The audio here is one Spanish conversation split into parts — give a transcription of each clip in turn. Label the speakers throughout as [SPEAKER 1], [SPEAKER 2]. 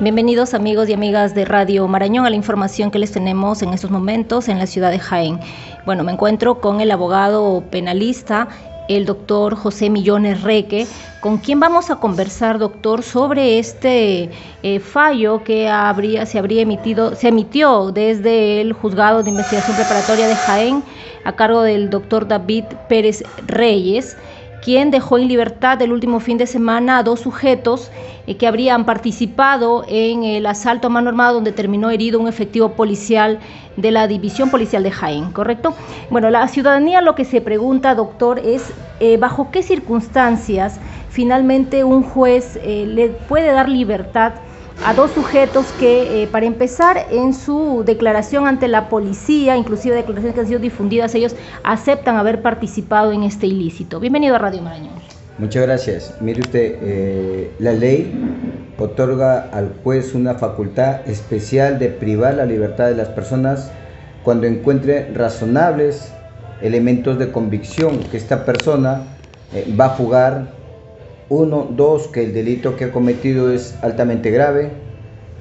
[SPEAKER 1] Bienvenidos amigos y amigas de Radio Marañón a la información que les tenemos en estos momentos en la ciudad de Jaén. Bueno, me encuentro con el abogado penalista, el doctor José Millones Reque, con quien vamos a conversar, doctor, sobre este eh, fallo que habría, se habría emitido, se emitió desde el juzgado de investigación preparatoria de Jaén a cargo del doctor David Pérez Reyes quien dejó en libertad el último fin de semana a dos sujetos eh, que habrían participado en el asalto a mano armada donde terminó herido un efectivo policial de la División Policial de Jaén, ¿correcto? Bueno, la ciudadanía lo que se pregunta, doctor, es eh, bajo qué circunstancias finalmente un juez eh, le puede dar libertad a dos sujetos que, eh, para empezar, en su declaración ante la policía, inclusive declaraciones que han sido difundidas, ellos aceptan haber participado en este ilícito. Bienvenido a Radio Marañón.
[SPEAKER 2] Muchas gracias. Mire usted, eh, la ley otorga al juez una facultad especial de privar la libertad de las personas cuando encuentre razonables elementos de convicción que esta persona eh, va a fugar uno, dos, que el delito que ha cometido es altamente grave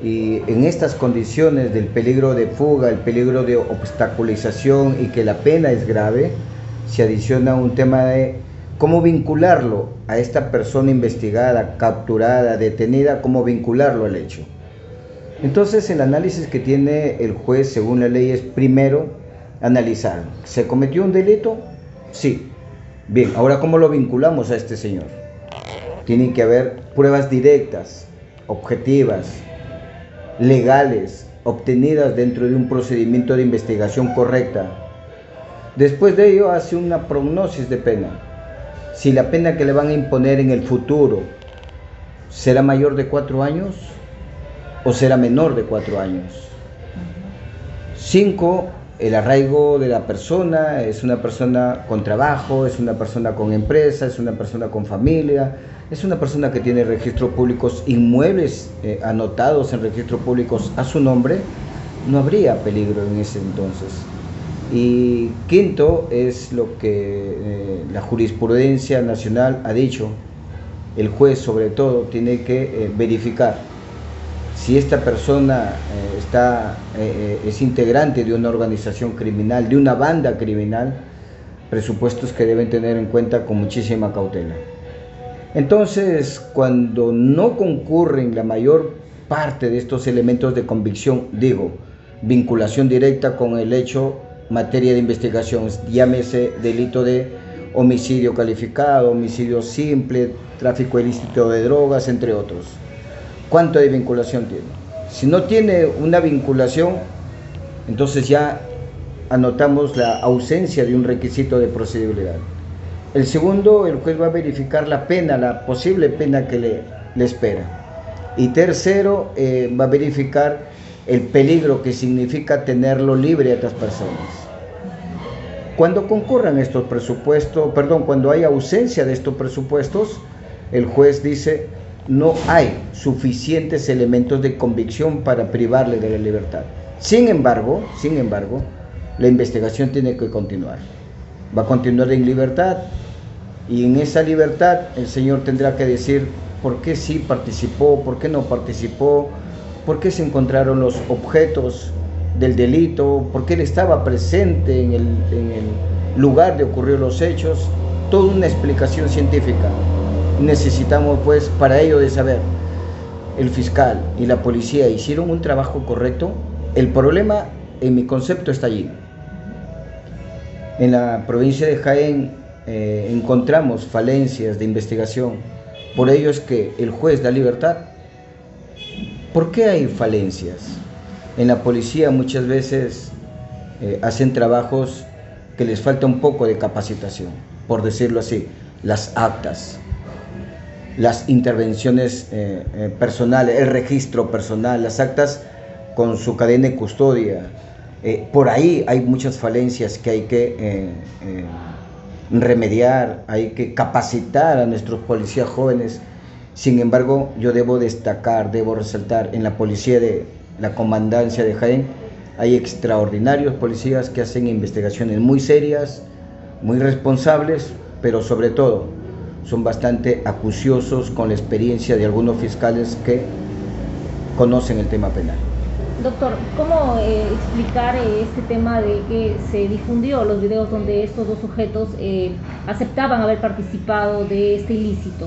[SPEAKER 2] y en estas condiciones del peligro de fuga, el peligro de obstaculización y que la pena es grave, se adiciona un tema de cómo vincularlo a esta persona investigada, capturada, detenida, cómo vincularlo al hecho. Entonces el análisis que tiene el juez según la ley es primero analizar, ¿se cometió un delito? Sí. Bien, ahora ¿cómo lo vinculamos a este señor? Tienen que haber pruebas directas, objetivas, legales, obtenidas dentro de un procedimiento de investigación correcta. Después de ello hace una prognosis de pena. Si la pena que le van a imponer en el futuro será mayor de cuatro años o será menor de cuatro años. Cinco, el arraigo de la persona, es una persona con trabajo, es una persona con empresa, es una persona con familia, es una persona que tiene registros públicos inmuebles eh, anotados en registros públicos a su nombre, no habría peligro en ese entonces. Y quinto es lo que eh, la jurisprudencia nacional ha dicho, el juez sobre todo tiene que eh, verificar si esta persona está, es integrante de una organización criminal, de una banda criminal, presupuestos que deben tener en cuenta con muchísima cautela. Entonces, cuando no concurren la mayor parte de estos elementos de convicción, digo, vinculación directa con el hecho materia de investigación, llámese delito de homicidio calificado, homicidio simple, tráfico ilícito de drogas, entre otros. ¿Cuánto de vinculación tiene? Si no tiene una vinculación, entonces ya anotamos la ausencia de un requisito de procedibilidad. El segundo, el juez va a verificar la pena, la posible pena que le, le espera. Y tercero, eh, va a verificar el peligro que significa tenerlo libre a estas personas. Cuando concurran estos presupuestos, perdón, cuando hay ausencia de estos presupuestos, el juez dice no hay suficientes elementos de convicción para privarle de la libertad. Sin embargo, sin embargo, la investigación tiene que continuar. Va a continuar en libertad, y en esa libertad el Señor tendrá que decir por qué sí participó, por qué no participó, por qué se encontraron los objetos del delito, por qué él estaba presente en el, lugar de ocurrir los hechos, toda una explicación científica. Necesitamos pues para ello de saber, el fiscal y la policía hicieron un trabajo correcto, el problema en mi concepto está allí. En la provincia de Jaén eh, encontramos falencias de investigación. Por ello es que el juez da libertad. ¿Por qué hay falencias? En la policía muchas veces eh, hacen trabajos que les falta un poco de capacitación, por decirlo así, las actas, las intervenciones eh, personales, el registro personal, las actas con su cadena de custodia. por ahí hay muchas falencias que hay que remediar, hay que capacitar a nuestros policías jóvenes. Sin embargo, yo debo destacar, debo resaltar, en la policía de la comandancia de Jaén hay extraordinarios policías que hacen investigaciones muy serias, muy responsables, pero sobre todo son bastante acuciosos con la experiencia de algunos fiscales que conocen el tema penal.
[SPEAKER 1] Doctor, ¿cómo eh, explicar eh, este tema de que se difundió los videos donde estos dos sujetos eh, aceptaban haber participado de este ilícito?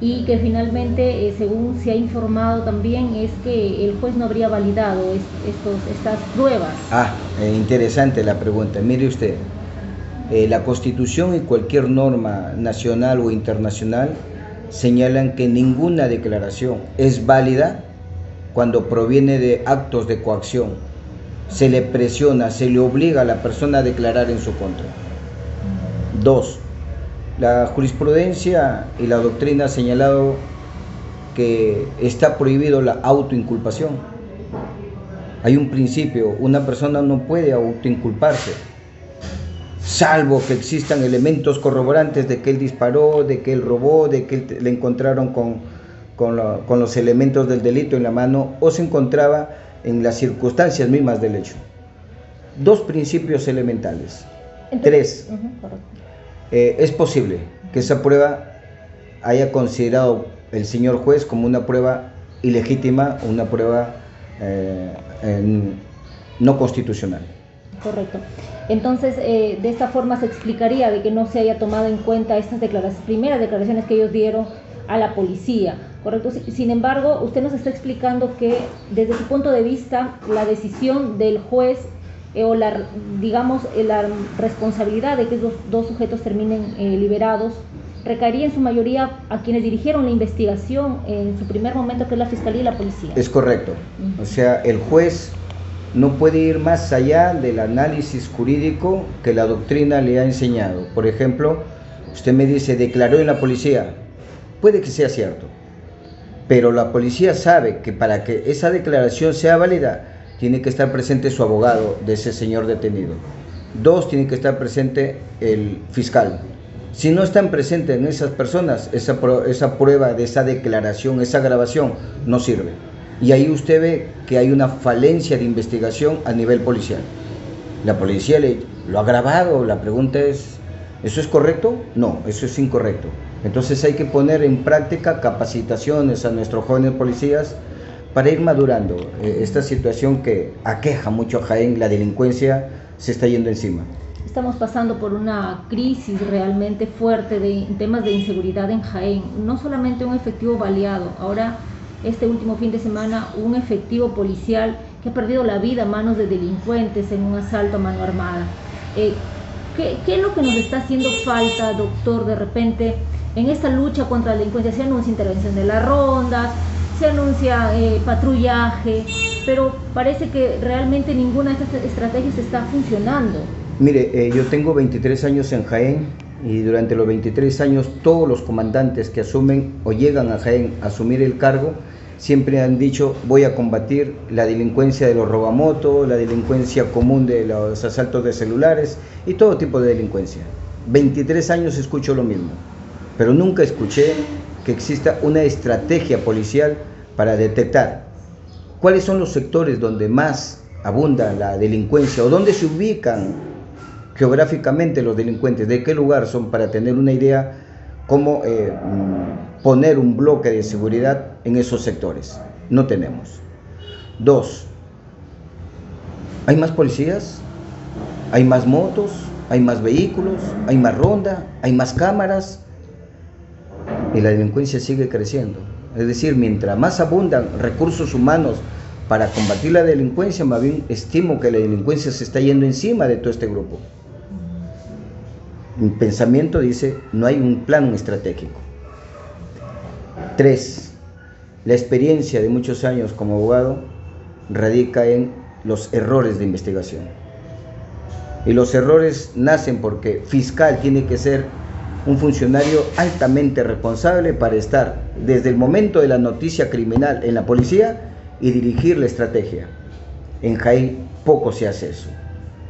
[SPEAKER 1] Y que finalmente, según se ha informado también, es que el juez no habría validado estos, estas pruebas.
[SPEAKER 2] Ah, interesante la pregunta. Mire usted, la Constitución y cualquier norma nacional o internacional señalan que ninguna declaración es válida cuando proviene de actos de coacción. Se le presiona, se le obliga a la persona a declarar en su contra. Dos, la jurisprudencia y la doctrina ha señalado que está prohibido la autoinculpación. Hay un principio, una persona no puede autoinculparse, salvo que existan elementos corroborantes de que él disparó, de que él robó, de que le encontraron con con, los elementos del delito en la mano o se encontraba en las circunstancias mismas del hecho. Dos principios elementales. Tres, eh, es posible que esa prueba haya considerado el señor juez como una prueba ilegítima, una prueba eh, no constitucional.
[SPEAKER 1] Correcto. Entonces, eh, de esta forma se explicaría de que no se haya tomado en cuenta estas declaraciones, primeras declaraciones que ellos dieron a la policía, ¿correcto? Sin embargo, usted nos está explicando que desde su punto de vista la decisión del juez eh, o la, digamos, eh, la responsabilidad de que esos dos sujetos terminen eh, liberados recaería en su mayoría a quienes dirigieron la investigación en su primer momento, que es la Fiscalía y la Policía.
[SPEAKER 2] Es correcto. O sea, el juez no puede ir más allá del análisis jurídico que la doctrina le ha enseñado. Por ejemplo, usted me dice, declaró en la policía, Puede que sea cierto, pero la policía sabe que para que esa declaración sea válida, tiene que estar presente su abogado de ese señor detenido. Dos, tiene que estar presente el fiscal. Si no están presentes en esas personas, esa, esa prueba de esa declaración, esa grabación, no sirve. Y ahí usted ve que hay una falencia de investigación a nivel policial. La policía le, lo ha grabado, la pregunta es, ¿eso es correcto? No, eso es incorrecto. Entonces hay que poner en práctica capacitaciones a nuestros jóvenes policías para ir madurando eh, esta situación que aqueja mucho a Jaén, la delincuencia se está yendo encima.
[SPEAKER 1] Estamos pasando por una crisis realmente fuerte de temas de inseguridad en Jaén, no solamente un efectivo baleado, ahora este último fin de semana un efectivo policial que ha perdido la vida a manos de delincuentes en un asalto a mano armada. Eh, ¿qué, ¿Qué es lo que nos está haciendo falta, doctor, de repente? en esta lucha contra la delincuencia se anuncia intervención de las rondas, se anuncia eh, patrullaje, pero parece que realmente ninguna de estas estrategias está funcionando.
[SPEAKER 2] Mire, eh, yo tengo 23 años en Jaén y durante los 23 años todos los comandantes que asumen o llegan a Jaén a asumir el cargo siempre han dicho voy a combatir la delincuencia de los robamotos, la delincuencia común de los asaltos de celulares y todo tipo de delincuencia. 23 años escucho lo mismo pero nunca escuché que exista una estrategia policial para detectar cuáles son los sectores donde más abunda la delincuencia o dónde se ubican geográficamente los delincuentes, de qué lugar son para tener una idea cómo eh, mm, poner un bloque de seguridad en esos sectores. No tenemos. Dos, ¿hay más policías? ¿Hay más motos? ¿Hay más vehículos? ¿Hay más ronda? ¿Hay más cámaras? y la delincuencia sigue creciendo. Es decir, mientras más abundan recursos humanos para combatir la delincuencia, más bien estimo que la delincuencia se está yendo encima de todo este grupo. Mi pensamiento dice, no hay un plan estratégico. Tres, la experiencia de muchos años como abogado radica en los errores de investigación. Y los errores nacen porque fiscal tiene que ser un funcionario altamente responsable para estar desde el momento de la noticia criminal en la policía y dirigir la estrategia. En Jaén poco se hace eso.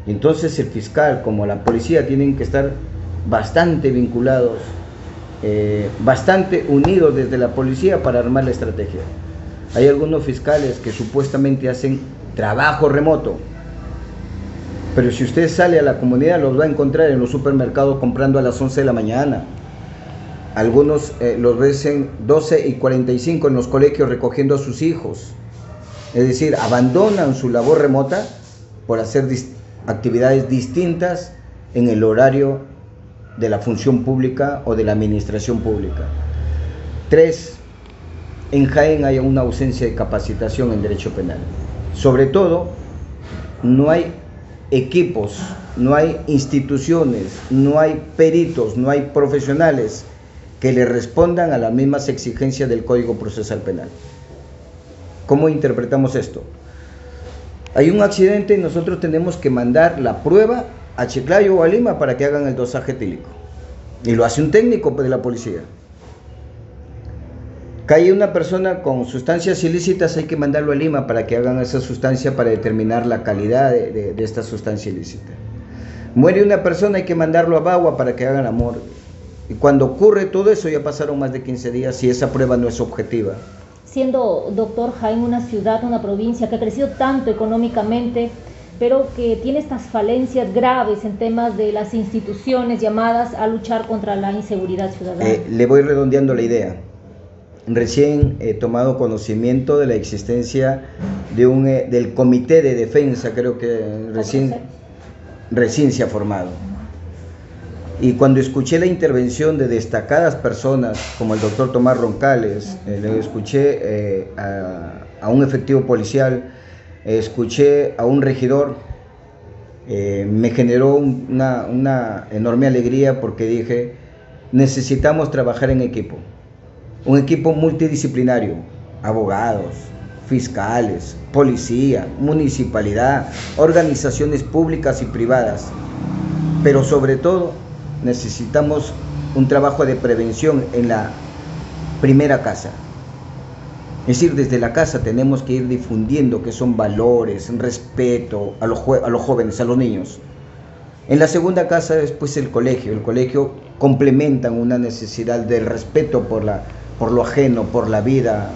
[SPEAKER 2] Entonces el fiscal como la policía tienen que estar bastante vinculados, eh, bastante unidos desde la policía para armar la estrategia. Hay algunos fiscales que supuestamente hacen trabajo remoto, pero si usted sale a la comunidad, los va a encontrar en los supermercados comprando a las 11 de la mañana. Algunos eh, los ves en 12 y 45 en los colegios recogiendo a sus hijos. Es decir, abandonan su labor remota por hacer actividades distintas en el horario de la función pública o de la administración pública. Tres, en Jaén hay una ausencia de capacitación en derecho penal. Sobre todo, no hay equipos, no hay instituciones, no hay peritos, no hay profesionales que le respondan a las mismas exigencias del Código Procesal Penal. ¿Cómo interpretamos esto? Hay un accidente y nosotros tenemos que mandar la prueba a Chiclayo o a Lima para que hagan el dosaje etílico. Y lo hace un técnico de la policía. Cae una persona con sustancias ilícitas, hay que mandarlo a Lima para que hagan esa sustancia para determinar la calidad de, esta sustancia ilícita. Muere una persona, hay que mandarlo a Bagua para que hagan amor. Y cuando ocurre todo eso, ya pasaron más de 15 días y esa prueba no es objetiva.
[SPEAKER 1] Siendo doctor Jaime una ciudad, una provincia que ha crecido tanto económicamente, pero que tiene estas falencias graves en temas de las instituciones llamadas a luchar contra la inseguridad ciudadana.
[SPEAKER 2] Eh, le voy redondeando la idea recién he tomado conocimiento de la existencia de un, eh, del Comité de Defensa, creo que recién, recién se ha formado. Y cuando escuché la intervención de destacadas personas como el doctor Tomás Roncales, eh, le escuché eh, a, un efectivo policial, escuché a un regidor, me generó una, una enorme alegría porque dije, necesitamos trabajar en equipo un equipo multidisciplinario, abogados, fiscales, policía, municipalidad, organizaciones públicas y privadas. Pero sobre todo necesitamos un trabajo de prevención en la primera casa. Es decir, desde la casa tenemos que ir difundiendo que son valores, respeto a los, a los jóvenes, a los niños. En la segunda casa después el colegio. El colegio complementan una necesidad de respeto por la por lo ajeno, por la vida.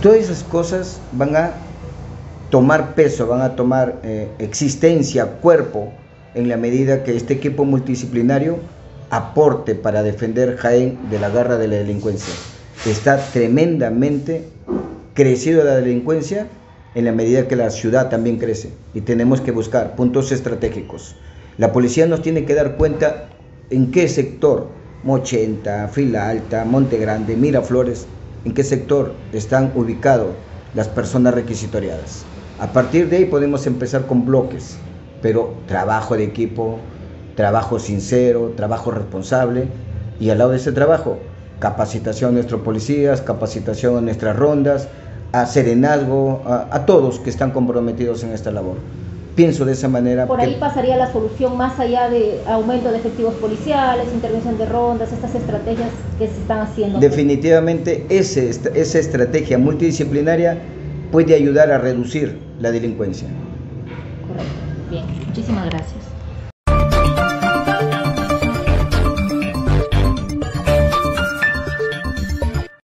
[SPEAKER 2] Todas esas cosas van a tomar peso, van a tomar eh, existencia, cuerpo, en la medida que este equipo multidisciplinario aporte para defender Jaén de la garra de la delincuencia. Está tremendamente crecido la delincuencia en la medida que la ciudad también crece y tenemos que buscar puntos estratégicos. La policía nos tiene que dar cuenta en qué sector Mochenta, Fila Alta, Monte Grande, Miraflores, en qué sector están ubicados las personas requisitoriadas. A partir de ahí podemos empezar con bloques, pero trabajo de equipo, trabajo sincero, trabajo responsable y al lado de ese trabajo, capacitación a nuestros policías, capacitación a nuestras rondas, a serenazgo, a, a todos que están comprometidos en esta labor pienso de esa manera.
[SPEAKER 1] Por ahí pasaría la solución más allá de aumento de efectivos policiales, intervención de rondas, estas estrategias que se están haciendo.
[SPEAKER 2] Definitivamente ese, esa estrategia multidisciplinaria puede ayudar a reducir la delincuencia.
[SPEAKER 1] Correcto. Bien, muchísimas gracias.